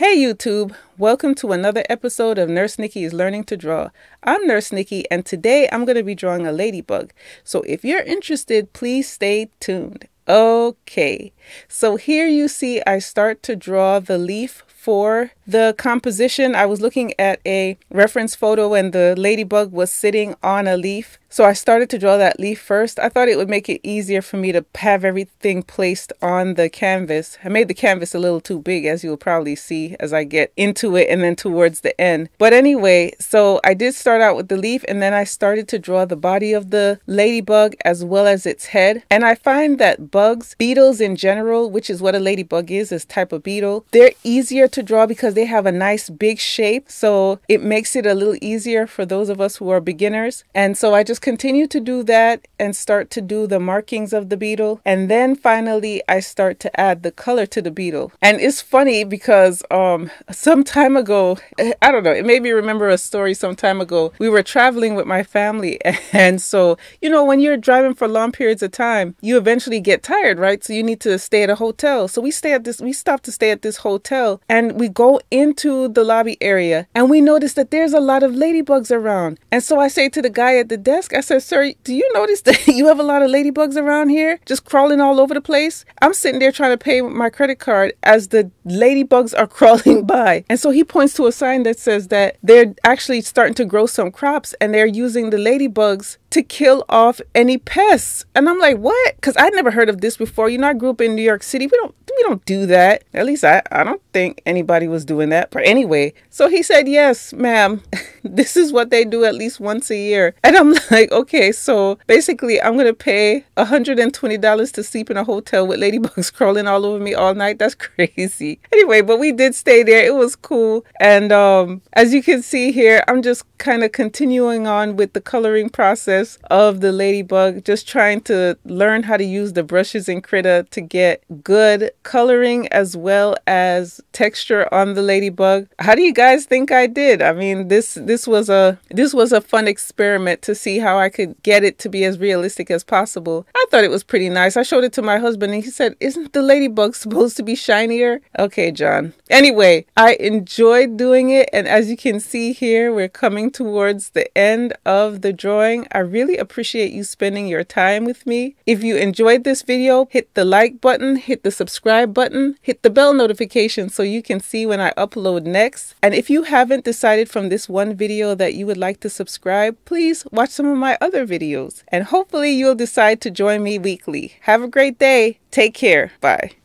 Hey YouTube, welcome to another episode of Nurse Nicky's Learning to Draw. I'm Nurse Nikki and today I'm going to be drawing a ladybug. So if you're interested, please stay tuned. Okay, so here you see I start to draw the leaf for the composition. I was looking at a reference photo and the ladybug was sitting on a leaf. So I started to draw that leaf first. I thought it would make it easier for me to have everything placed on the canvas. I made the canvas a little too big as you'll probably see as I get into it and then towards the end. But anyway, so I did start out with the leaf and then I started to draw the body of the ladybug as well as its head. And I find that bugs, beetles in general, which is what a ladybug is, this type of beetle, they're easier to draw because they have a nice big shape. So it makes it a little easier for those of us who are beginners. And so I just continue to do that and start to do the markings of the beetle. And then finally, I start to add the color to the beetle. And it's funny because um, some time ago, I don't know, it made me remember a story some time ago. We were traveling with my family. And so, you know, when you're driving for long periods of time, you eventually get tired, right? So you need to stay at a hotel. So we stay at this, we stopped to stay at this hotel and we go into the lobby area and we notice that there's a lot of ladybugs around. And so I say to the guy at the desk, I said, Sir, do you notice that you have a lot of ladybugs around here just crawling all over the place? I'm sitting there trying to pay my credit card as the ladybugs are crawling by. And so he points to a sign that says that they're actually starting to grow some crops and they're using the ladybugs to kill off any pests. And I'm like, what? Because I'd never heard of this before. You know, I grew up in New York City. We don't we don't do that. At least I, I don't think anybody was doing that. But anyway, so he said, yes, ma'am, this is what they do at least once a year. And I'm like, okay, so basically I'm going to pay $120 to sleep in a hotel with ladybugs crawling all over me all night. That's crazy. Anyway, but we did stay there. It was cool. And um, as you can see here, I'm just kind of continuing on with the coloring process of the ladybug, just trying to learn how to use the brushes in Krita to get good coloring as well as texture on the ladybug. How do you guys think I did? I mean, this this was a this was a fun experiment to see how I could get it to be as realistic as possible. I thought it was pretty nice. I showed it to my husband and he said, "Isn't the ladybug supposed to be shinier?" Okay, John. Anyway, I enjoyed doing it and as you can see here, we're coming towards the end of the drawing. I really appreciate you spending your time with me. If you enjoyed this video, hit the like button, hit the subscribe button, hit the bell notification so you can see when I upload next. And if you haven't decided from this one video that you would like to subscribe, please watch some of my other videos. And hopefully you'll decide to join me weekly. Have a great day. Take care. Bye.